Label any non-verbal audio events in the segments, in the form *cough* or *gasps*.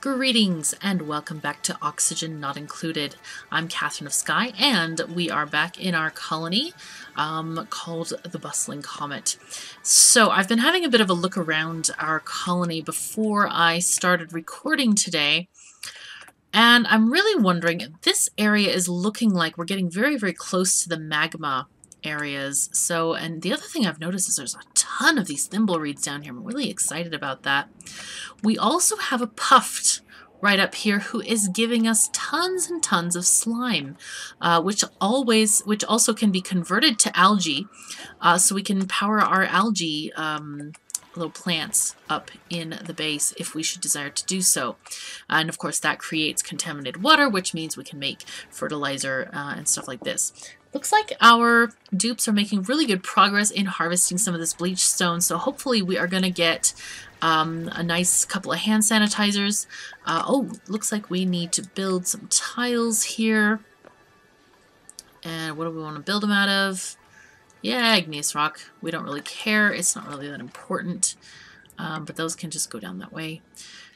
Greetings and welcome back to Oxygen Not Included. I'm Katherine of Sky and we are back in our colony um, called the Bustling Comet. So I've been having a bit of a look around our colony before I started recording today and I'm really wondering, this area is looking like we're getting very, very close to the magma areas. So, and the other thing I've noticed is there's a ton of these thimble reeds down here. I'm really excited about that. We also have a puft right up here who is giving us tons and tons of slime, uh, which always, which also can be converted to algae, uh, so we can power our algae um, little plants up in the base if we should desire to do so. And of course that creates contaminated water, which means we can make fertilizer uh, and stuff like this. Looks like our dupes are making really good progress in harvesting some of this bleach stone, so hopefully we are going to get um, a nice couple of hand sanitizers. Uh, oh, looks like we need to build some tiles here. And what do we want to build them out of? Yeah, igneous rock. We don't really care. It's not really that important. Um, but those can just go down that way.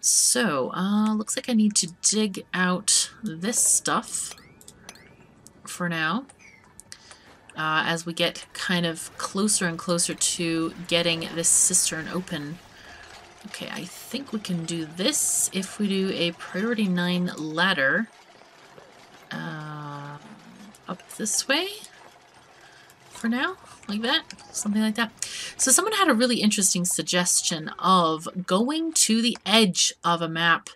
So, uh, looks like I need to dig out this stuff for now uh, as we get kind of closer and closer to getting this cistern open. Okay, I think we can do this if we do a priority 9 ladder uh, up this way for now, like that, something like that. So someone had a really interesting suggestion of going to the edge of a map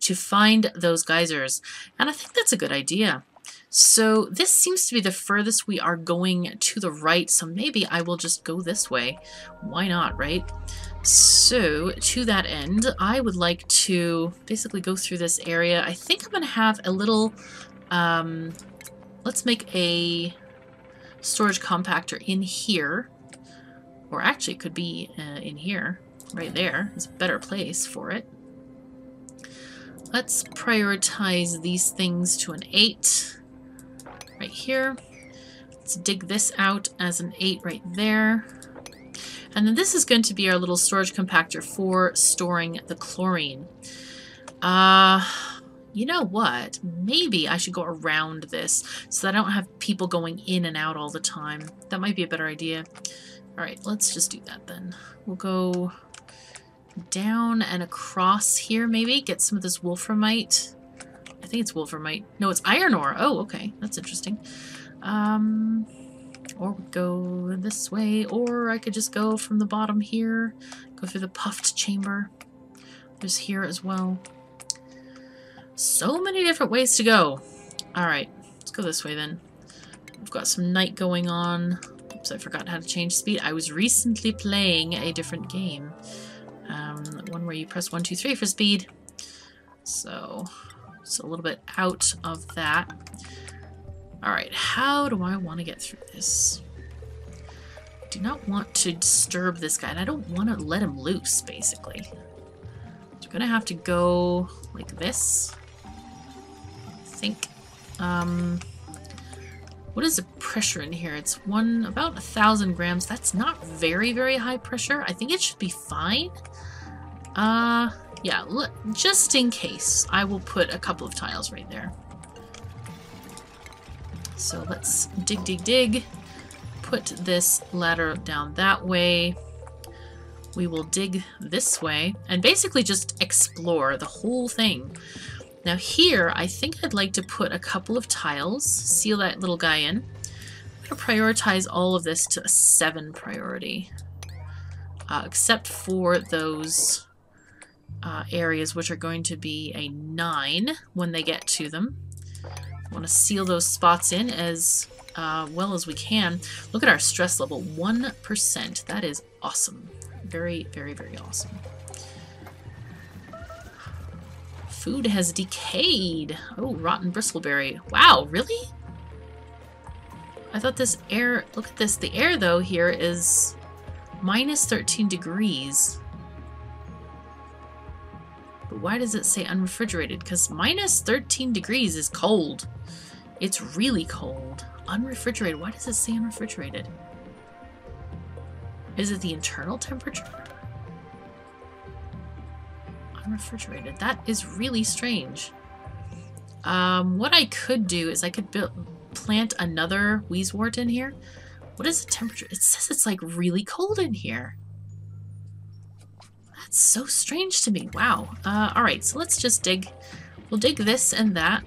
to find those geysers, and I think that's a good idea. So this seems to be the furthest we are going to the right, so maybe I will just go this way. Why not, right? So, to that end, I would like to basically go through this area. I think I'm going to have a little... Um, let's make a storage compactor in here. Or actually, it could be uh, in here. Right there is a better place for it. Let's prioritize these things to an 8 right here. Let's dig this out as an 8 right there. And then this is going to be our little storage compactor for storing the chlorine. Uh, you know what? Maybe I should go around this so that I don't have people going in and out all the time. That might be a better idea. Alright, let's just do that then. We'll go down and across here maybe. Get some of this wolframite. I think it's wolframite. No, it's iron ore. Oh, okay. That's interesting. Um, or we go this way, or I could just go from the bottom here, go through the puft chamber. There's here as well. So many different ways to go. Alright, let's go this way then. We've got some night going on. Oops, I forgot how to change speed. I was recently playing a different game. Um, one where you press 1, 2, 3 for speed. So, so a little bit out of that. Alright, how do I want to get through this? I do not want to disturb this guy, and I don't want to let him loose, basically. So I'm going to have to go like this. I think. Um, what is the pressure in here? It's one, about a thousand grams. That's not very, very high pressure. I think it should be fine. Uh, yeah, just in case, I will put a couple of tiles right there. So let's dig, dig, dig. Put this ladder down that way. We will dig this way and basically just explore the whole thing. Now here, I think I'd like to put a couple of tiles, seal that little guy in. I'm going to prioritize all of this to a 7 priority. Uh, except for those uh, areas, which are going to be a 9 when they get to them. Want to seal those spots in as uh, well as we can. Look at our stress level, 1%. That is awesome. Very, very, very awesome. Food has decayed. Oh, rotten bristleberry. Wow, really? I thought this air... Look at this. The air, though, here is minus 13 degrees. But why does it say unrefrigerated? Because minus 13 degrees is cold. It's really cold. Unrefrigerated. Why does it say unrefrigerated? Is it the internal temperature? Unrefrigerated. That is really strange. Um, what I could do is I could build, plant another Wheezewort in here. What is the temperature? It says it's like really cold in here. That's so strange to me. Wow. Uh, Alright, so let's just dig. We'll dig this and that.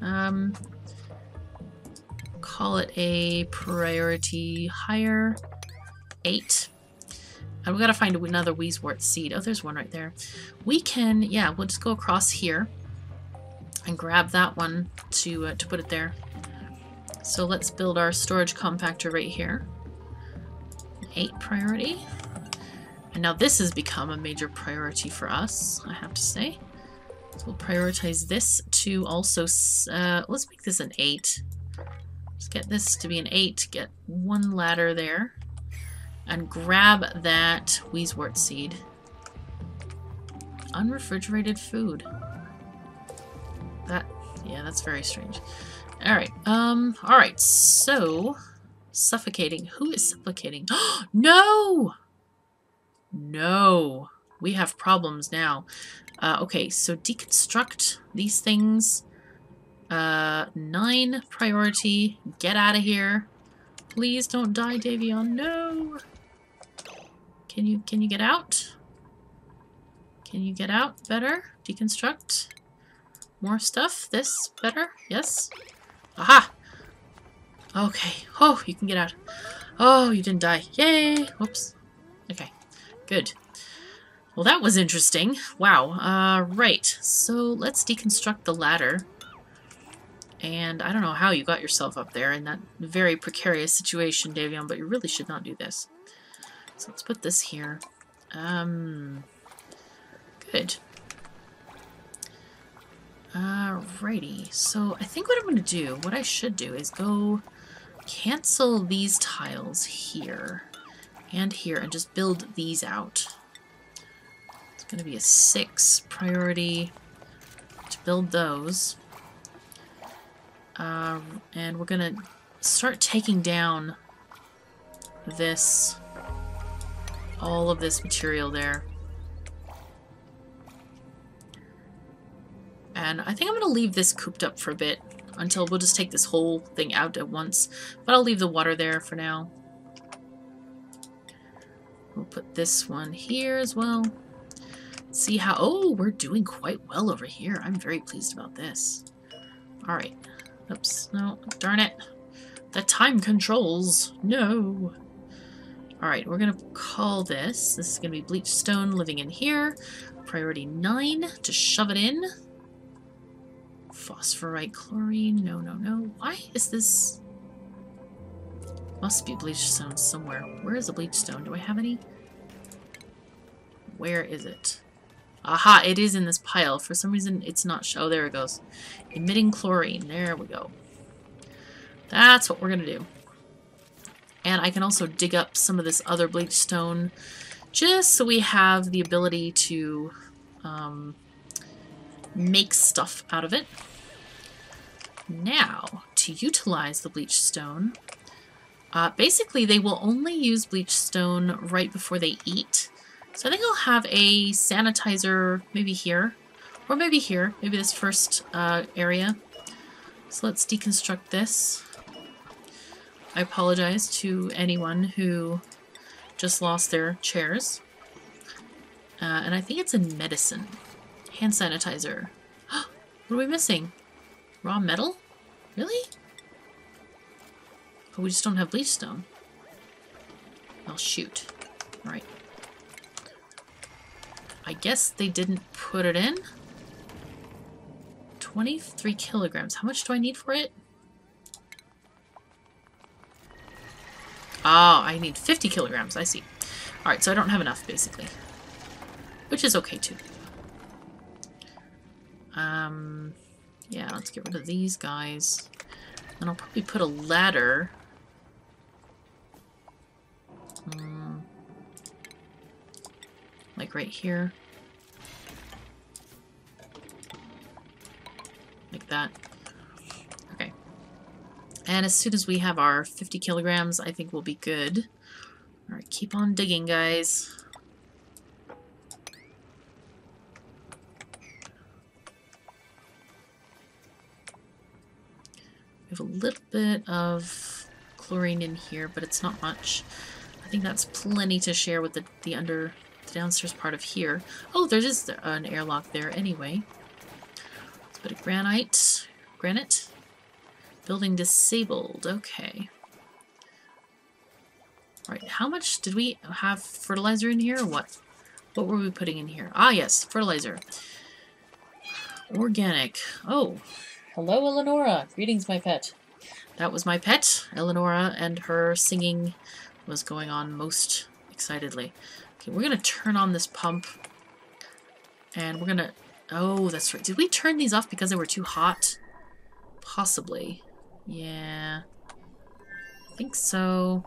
Um, call it a priority higher. Eight. And we gotta find another Wheezewort seed. Oh, there's one right there. We can, yeah, we'll just go across here and grab that one to, uh, to put it there. So let's build our storage compactor right here. Eight priority. And now this has become a major priority for us, I have to say. So we'll prioritize this to also, uh, let's make this an 8. Let's get this to be an 8, get one ladder there. And grab that Wheezewort seed. Unrefrigerated food. That, yeah, that's very strange. Alright, um, alright, so, suffocating. Who is suffocating? *gasps* no! No. We have problems now. Uh, okay, so deconstruct these things. Uh, nine priority. Get out of here. Please don't die, Davion. No. Can you can you get out? Can you get out better? Deconstruct. More stuff. This better? Yes. Aha. Okay. Oh, you can get out. Oh, you didn't die. Yay. Whoops. Okay. Good. Well, that was interesting. Wow. Uh, right. So let's deconstruct the ladder. And I don't know how you got yourself up there in that very precarious situation, Davion, but you really should not do this. So let's put this here. Um, good. Alrighty. So I think what I'm going to do, what I should do is go cancel these tiles here and here and just build these out. It's going to be a six priority to build those. Uh, and we're going to start taking down this, all of this material there. And I think I'm going to leave this cooped up for a bit until we'll just take this whole thing out at once. But I'll leave the water there for now. We'll put this one here as well. See how... Oh, we're doing quite well over here. I'm very pleased about this. Alright. Oops. No. Darn it. The time controls. No. Alright, we're going to call this. This is going to be bleach stone living in here. Priority 9 to shove it in. Phosphorite chlorine. No, no, no. Why is this... Must be bleach stone somewhere. Where is the bleach stone? Do I have any? Where is it? Aha, it is in this pile. For some reason, it's not show. Oh, there it goes. Emitting chlorine. There we go. That's what we're going to do. And I can also dig up some of this other bleach stone just so we have the ability to um, make stuff out of it. Now, to utilize the bleach stone, uh, basically, they will only use bleach stone right before they eat. So I think I'll have a sanitizer maybe here, or maybe here, maybe this first uh, area. So let's deconstruct this. I apologize to anyone who just lost their chairs. Uh, and I think it's in medicine. Hand sanitizer. *gasps* what are we missing? Raw metal? Really? But we just don't have bleach stone. I'll shoot. Right. I guess they didn't put it in. 23 kilograms. How much do I need for it? Oh, I need 50 kilograms. I see. Alright, so I don't have enough, basically. Which is okay, too. Um, yeah, let's get rid of these guys. And I'll probably put a ladder right here. Like that. Okay. And as soon as we have our 50 kilograms, I think we'll be good. Alright, keep on digging, guys. We have a little bit of chlorine in here, but it's not much. I think that's plenty to share with the, the under downstairs part of here. Oh, there is an airlock there anyway. It's a bit of granite. Granite. Building disabled. Okay. Alright, how much did we have fertilizer in here or what? What were we putting in here? Ah, yes, fertilizer. Organic. Oh, hello, Eleonora. Greetings, my pet. That was my pet, Eleonora, and her singing was going on most excitedly. Okay, we're to turn on this pump. And we're to... Oh, that's right. Did we turn these off because they were too hot? Possibly. Yeah. I think so.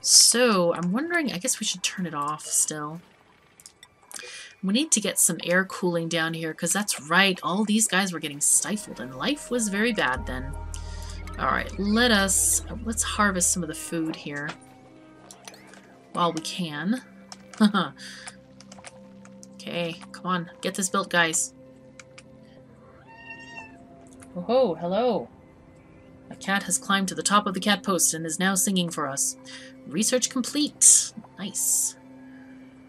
So, I'm wondering, I guess we should turn it off still. We need to get some air cooling down here, because that's right, all these guys were getting stifled, and life was very bad then. Alright, let us... Let's harvest some of the food here. While we can. *laughs* okay, come on, get this built, guys. Oh, hello. A cat has climbed to the top of the cat post and is now singing for us. Research complete. Nice.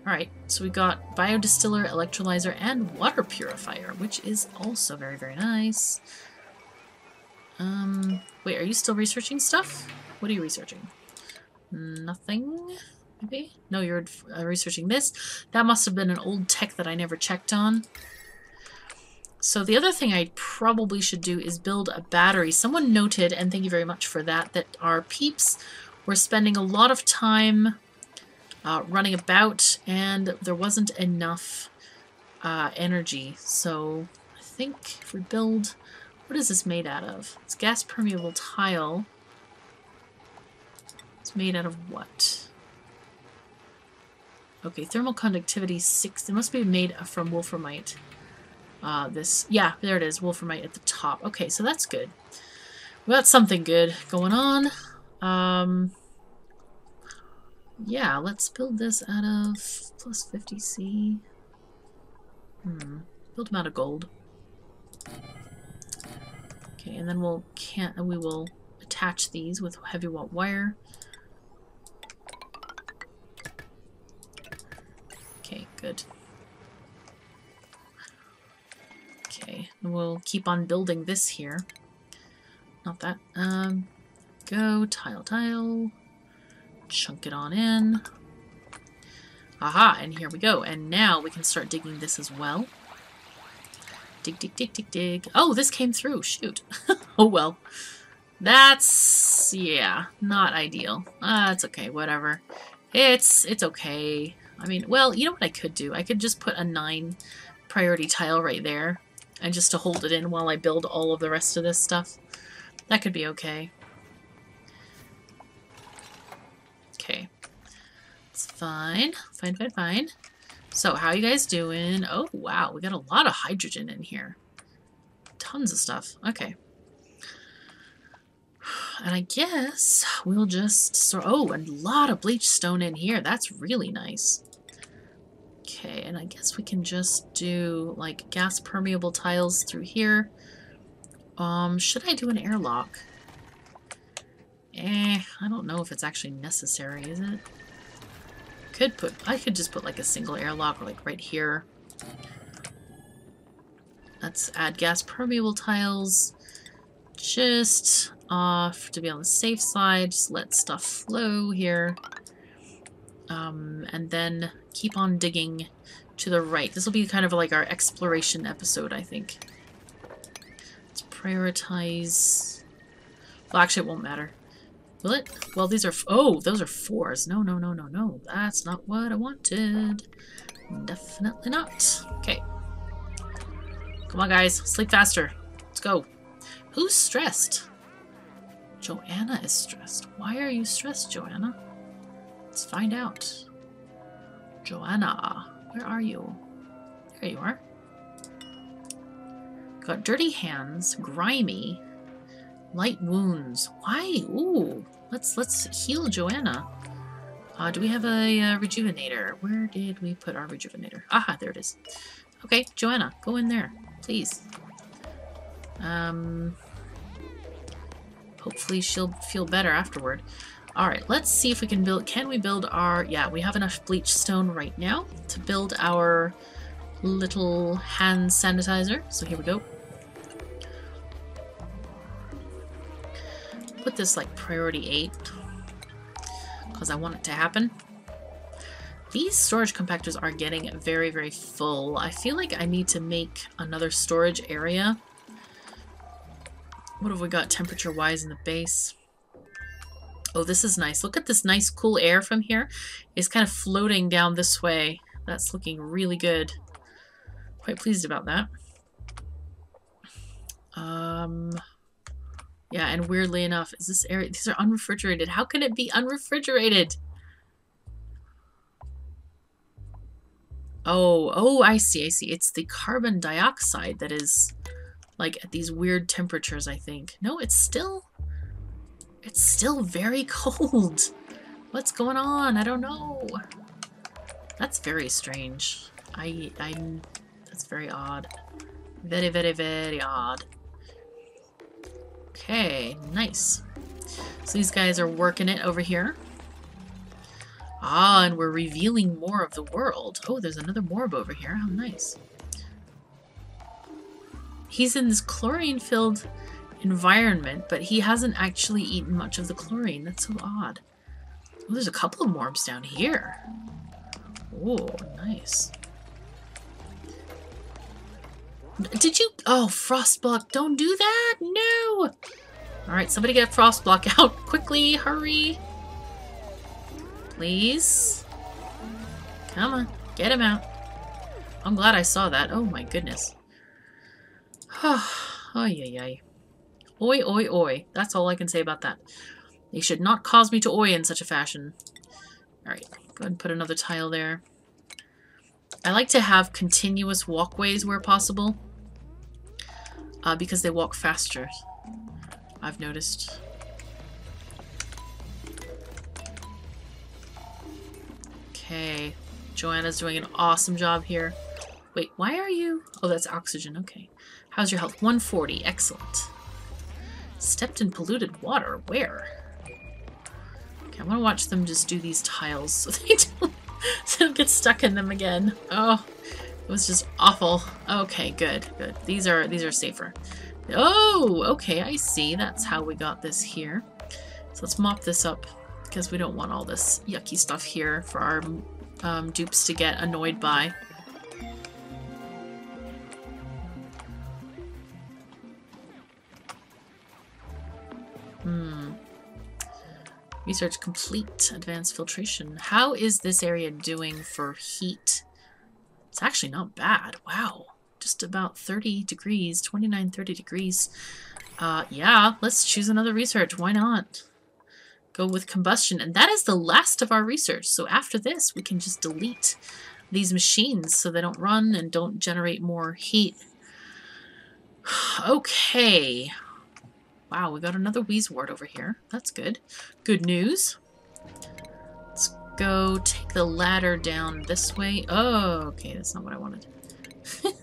Alright, so we got biodistiller, electrolyzer, and water purifier, which is also very, very nice. Um, wait, are you still researching stuff? What are you researching? Nothing, maybe? No, you're uh, researching this. That must have been an old tech that I never checked on. So the other thing I probably should do is build a battery. Someone noted, and thank you very much for that, that our peeps were spending a lot of time uh, running about, and there wasn't enough uh, energy. So I think if we build... What is this made out of? It's gas permeable tile. It's made out of what? Okay, thermal conductivity 6. It must be made from wolframite. Uh, this, yeah, there it is, wolframite at the top. Okay, so that's good. We got something good going on. Um, yeah, let's build this out of plus 50C. Hmm. Build them out of gold. Okay, and then we'll can't we will attach these with heavi-watt wire. Good. Okay, we'll keep on building this here. Not that. Um, go, tile, tile chunk it on in. Aha, and here we go. And now we can start digging this as well. Dig, dig, dig, dig, dig. Oh, this came through. Shoot. *laughs* oh, well. That's, yeah, not ideal. Ah, uh, it's okay, whatever. It's, it's okay. I mean, well, you know what I could do? I could just put a 9 priority tile right there. And just to hold it in while I build all of the rest of this stuff. That could be okay. Okay. It's fine. Fine, fine, fine. So, how you guys doing? Oh, wow. We got a lot of hydrogen in here. Tons of stuff. Okay. And I guess we'll just... Oh, a lot of bleach stone in here. That's really nice. Okay, and I guess we can just do, like, gas permeable tiles through here. Um, should I do an airlock? Eh, I don't know if it's actually necessary, is it? could put, I could just put like a single airlock like right here. Let's add gas permeable tiles. Just off to be on the safe side. Just let stuff flow here. Um, and then keep on digging to the right. This will be kind of like our exploration episode, I think. Let's prioritize... Well, actually, it won't matter. Will it? Well, these are... Oh, those are fours. No, no, no, no, no. That's not what I wanted. Definitely not. Okay. Come on, guys. Sleep faster. Let's go. Who's stressed? Joanna is stressed. Why are you stressed, Joanna? Let's find out. Joanna, where are you? There you are. Got dirty hands, grimy, Light wounds. Why? Ooh. Let's let's heal Joanna. Uh, do we have a uh, rejuvenator? Where did we put our rejuvenator? Aha, there it is. Okay, Joanna, go in there, please. Um, Hopefully she'll feel better afterward. Alright, let's see if we can build... Can we build our... Yeah, we have enough bleach stone right now to build our little hand sanitizer. So here we go. Put this like priority 8 because I want it to happen. These storage compactors are getting very, very full. I feel like I need to make another storage area. What have we got temperature-wise in the base? Oh, this is nice. Look at this nice cool air from here. It's kind of floating down this way. That's looking really good. Quite pleased about that. Um, yeah, and weirdly enough, is this area... These are unrefrigerated. How can it be unrefrigerated? Oh, oh, I see, I see. It's the carbon dioxide that is, like, at these weird temperatures, I think. No, it's still... It's still very *laughs* cold. What's going on? I don't know. That's very strange. I, I, that's very odd. Very, very, very odd. Okay, nice. So these guys are working it over here. Ah, and we're revealing more of the world. Oh, there's another morb over here. How nice. He's in this chlorine-filled environment, but he hasn't actually eaten much of the chlorine. That's so odd. There's a couple of morbs down here. Oh, nice. Did you? Oh, Frostblock, don't do that! No! Alright, somebody get Frostblock *laughs* out. Quickly, hurry! Please? Come on, get him out. I'm glad I saw that. Oh my goodness. oh, *sighs* yeah, ay. Oi, oi, oi. That's all I can say about that. They should not cause me to oi in such a fashion. Alright, go ahead and put another tile there. I like to have continuous walkways where possible. Uh, because they walk faster. I've noticed. Okay. Joanna's doing an awesome job here. Wait, why are you... Oh, that's oxygen. Okay. How's your health? 140. Excellent. Stepped in polluted water. Where? Okay, I want to watch them just do these tiles so *laughs* they don't, so don't get stuck in them again. Oh, it was just awful. Okay, good, good. These are these are safer. Oh, okay, I see. That's how we got this here. So let's mop this up because we don't want all this yucky stuff here for our um, dupes to get annoyed by. Research complete. Advanced filtration. How is this area doing for heat? It's actually not bad. Wow. Just about 30 degrees. 29, 30 degrees. Uh, yeah, let's choose another research. Why not? Go with combustion. And that is the last of our research. So after this, we can just delete these machines so they don't run and don't generate more heat. *sighs* okay. Wow, we got another Wheezewort over here. That's good. Good news. Let's go take the ladder down this way. Oh, okay, that's not what I wanted. *laughs*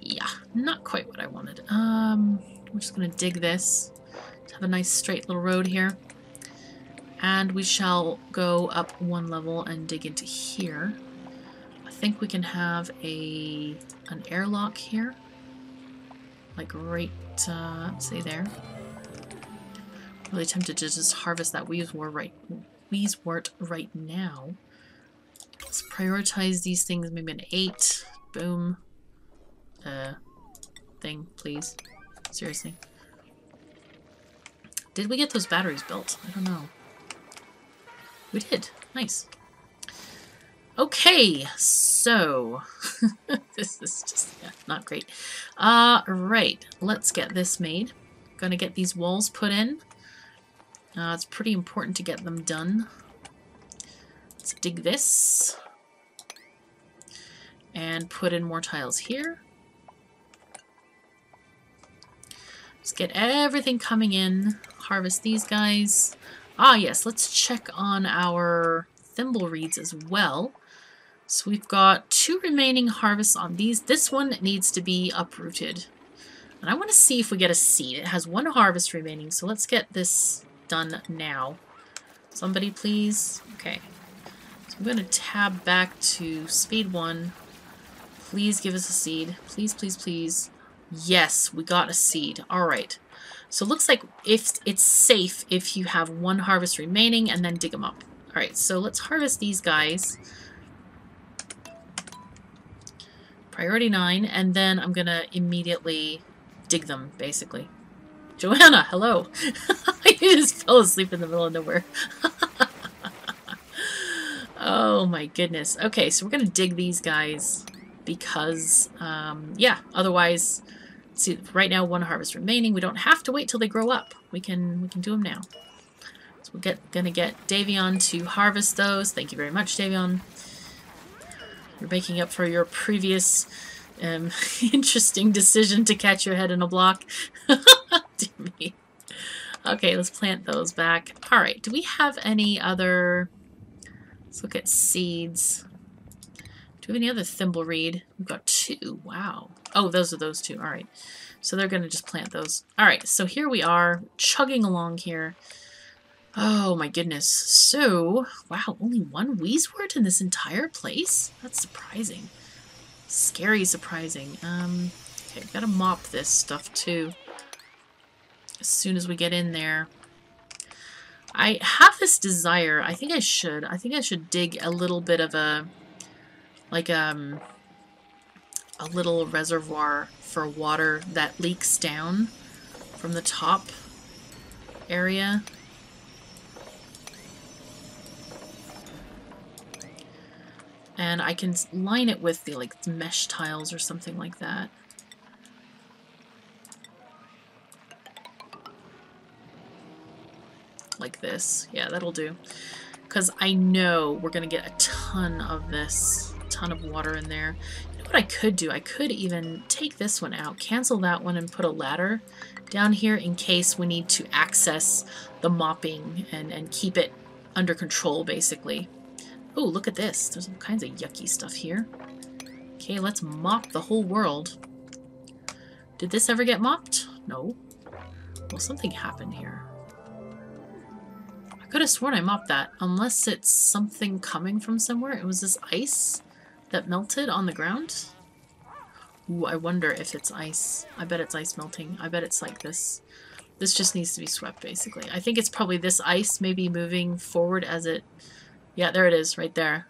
yeah, not quite what I wanted. Um, we're just to dig this. Have a nice straight little road here. And we shall go up one level and dig into here. I think we can have a an airlock here. Like right uh, say there. Really tempted to just harvest that Wheezewort right, Wheezewort right now. Let's prioritize these things. Maybe an eight. Boom. Uh, thing, please. Seriously. Did we get those batteries built? I don't know. We did. Nice. Okay, so *laughs* this is just yeah, not great. Uh, right, let's get this made. Gonna get these walls put in. Uh, it's pretty important to get them done. Let's dig this. And put in more tiles here. Just get everything coming in. Harvest these guys. Ah, yes, let's check on our thimble reeds as well. So we've got two remaining harvests on these. This one needs to be uprooted. And I want to see if we get a seed. It has one harvest remaining, so let's get this done now. Somebody please? Okay. So I'm going to tab back to speed 1. Please give us a seed. Please, please, please. Yes, we got a seed. Alright. So it looks like if it's safe if you have one harvest remaining and then dig them up. Alright, so let's harvest these guys. Priority 9, and then I'm going to immediately dig them, basically. Joanna, hello. *laughs* you just fell asleep in the middle of nowhere. *laughs* oh my goodness. Okay, so we're going to dig these guys because, um, yeah, otherwise, see, right now one harvest remaining. We don't have to wait till they grow up. We can we can do them now. So we're get, gonna get Davion to harvest those. Thank you very much, Davion. You're making up for your previous um, *laughs* interesting decision to catch your head in a block. *laughs* Me. Okay, let's plant those back. All right, do we have any other... Let's look at seeds. Do we have any other thimble reed? We've got two. Wow. Oh, those are those two. All right. So they're going to just plant those. All right, so here we are, chugging along here. Oh my goodness. So, wow, only one Wheezewort in this entire place? That's surprising. Scary surprising. Um, okay, gotta mop this stuff too. As soon as we get in there. I have this desire. I think I should. I think I should dig a little bit of a, like, um, a little reservoir for water that leaks down from the top area. And I can line it with the like mesh tiles or something like that. Like this. Yeah, that'll do. Because I know we're going to get a ton of this, ton of water in there. You know what I could do? I could even take this one out, cancel that one, and put a ladder down here in case we need to access the mopping and, and keep it under control, basically. Oh, look at this. There's all kinds of yucky stuff here. Okay, let's mop the whole world. Did this ever get mopped? No. Well, something happened here. I could have sworn I mopped that, unless it's something coming from somewhere. It was this ice that melted on the ground. Ooh, I wonder if it's ice. I bet it's ice melting. I bet it's like this. This just needs to be swept, basically. I think it's probably this ice maybe moving forward as it yeah, there it is, right there.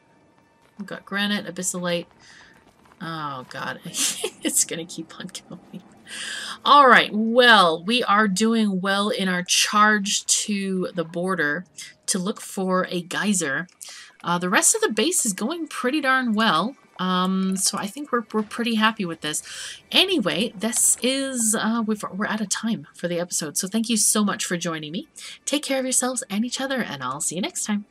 We've got granite, abyssalite. Oh, God. *laughs* it's going to keep on killing me. All right, well, we are doing well in our charge to the border to look for a geyser. Uh, the rest of the base is going pretty darn well. Um, so I think we're, we're pretty happy with this. Anyway, this is, uh, we are out of time for the episode. So thank you so much for joining me. Take care of yourselves and each other, and I'll see you next time.